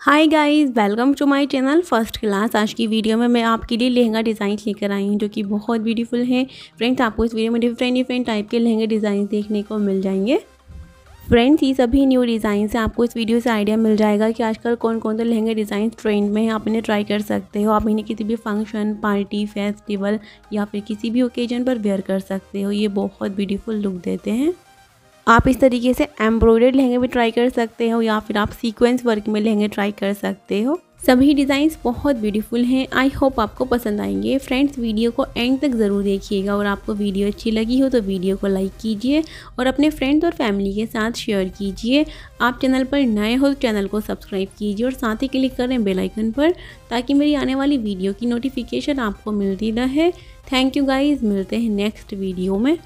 Hi guys welcome to my channel first class आज की video में मैं आपके लिए लहंगा डिज़ाइन लेकर आई हूँ, जो कि बहुत ब्यूटीफुल है। फ्रेंड्स आपको इस वीडियो में डिफरेंट डिफरेंट टाइप के लहंगे डिज़ाइन देखने को मिल जाएँगे। फ्रेंड्स ये सभी न्यू डिज़ाइन से आपको इस वीडियो से आइडिया मिल जाएगा कि आजकल कौन कौन से लहंगे डिज़ाइन ट्रेंड में है। आप इन्हें ट्राई कर सकते हो। आप इन्हें किसी भी फ़ंक्शन पार्टी फेस्टिवल या फिर किसी भी ओकेजन पर वेयर कर सकते हो। ये बहुत ब्यूटीफुल लुक देते हैं। आप इस तरीके से एम्ब्रॉयडर्ड लहंगे भी ट्राई कर सकते हो या फिर आप सीक्वेंस वर्क में लहंगे ट्राई कर सकते हो। सभी डिज़ाइंस बहुत ब्यूटीफुल हैं। आई होप आपको पसंद आएँगे। फ्रेंड्स वीडियो को एंड तक ज़रूर देखिएगा और आपको वीडियो अच्छी लगी हो तो वीडियो को लाइक कीजिए और अपने फ्रेंड्स और फैमिली के साथ शेयर कीजिए। आप चैनल पर नए हो तो चैनल को सब्सक्राइब कीजिए और साथ ही क्लिक करें बेल आइकन पर ताकि मेरी आने वाली वीडियो की नोटिफिकेशन आपको मिलती रहे। थैंक यू गाइज़ मिलते हैं नेक्स्ट वीडियो में।